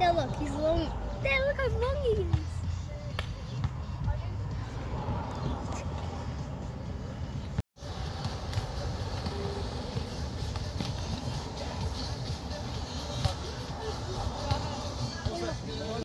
There, look, he's long. There, look how long he is.